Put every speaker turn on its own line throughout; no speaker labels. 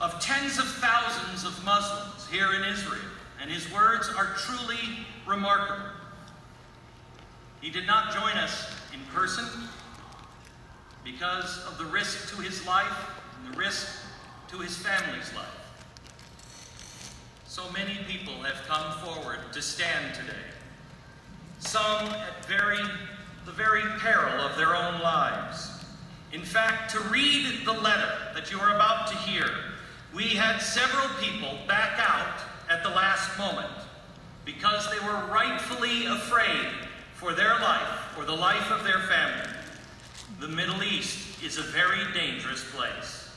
of tens of thousands of Muslims here in Israel, and his words are truly remarkable. He did not join us in person because of the risk to his life and the risk to his family's life. So many people have come forward to stand today, some at very, the very peril of their own lives. In fact, to read the letter that you are about to hear, we had several people back out at the last moment because they were rightfully afraid for their life or the life of their family. The Middle East is a very dangerous place.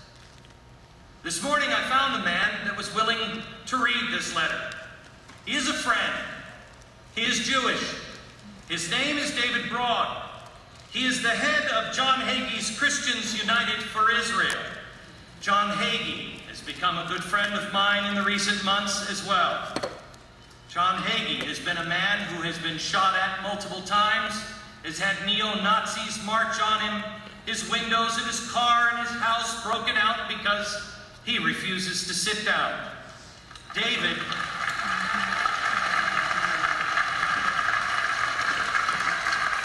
This morning I found a man that was willing to read this letter. He is a friend. He is Jewish. His name is David Brog. He is the head of John Hagee's Christians United for Israel. Become a good friend of mine in the recent months as well. John Hagee has been a man who has been shot at multiple times, has had neo-Nazis march on him, his windows in his car and his house broken out because he refuses to sit down. David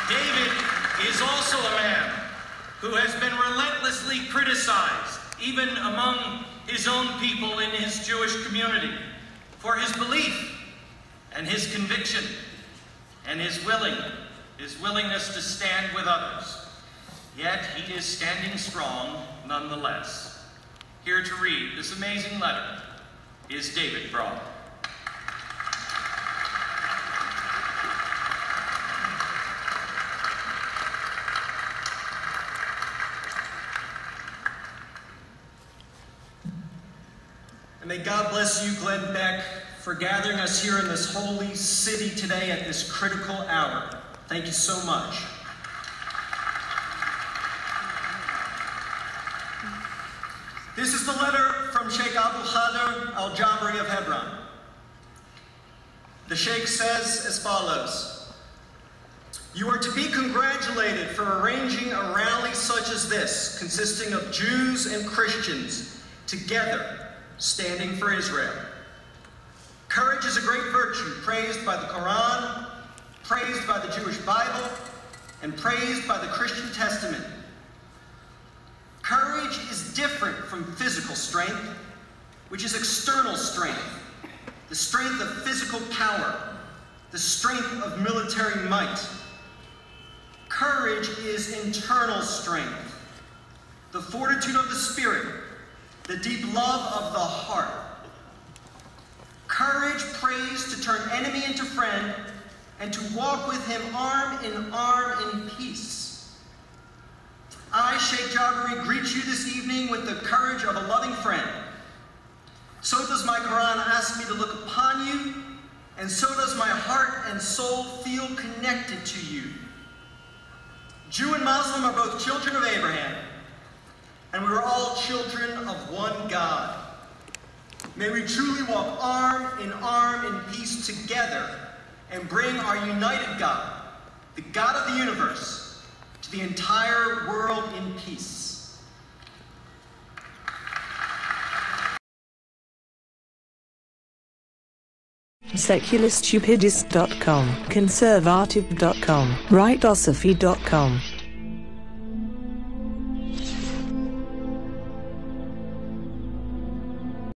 David is also a man who has been relentlessly criticized, even among his own people in his Jewish community, for his belief and his conviction and his willing, his willingness to stand with others. Yet he is standing strong nonetheless. Here to read this amazing letter is David Brog.
And may God bless you, Glenn Beck, for gathering us here in this holy city today at this critical hour. Thank you so much. This is the letter from Sheikh Abu Khader al Jabari of Hebron. The Sheikh says as follows You are to be congratulated for arranging a rally such as this, consisting of Jews and Christians together, standing for Israel. Courage is a great virtue praised by the Quran, praised by the Jewish Bible, and praised by the Christian Testament. Courage is different from physical strength, which is external strength, the strength of physical power, the strength of military might. Courage is internal strength, the fortitude of the spirit, the deep love of the heart. Courage praise to turn enemy into friend and to walk with him arm in arm in peace. I, Sheikh Jabari, greet you this evening with the courage of a loving friend. So does my Quran ask me to look upon you, and so does my heart and soul feel connected to you. Jew and Muslim are both children of Abraham, and we are all children of one God. May we truly walk arm in arm in peace together and bring our united God, the God of the universe, to the entire world in peace.
secularstupidest.com, conservative.com, rightosophy.com.